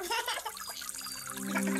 Ha ha ha!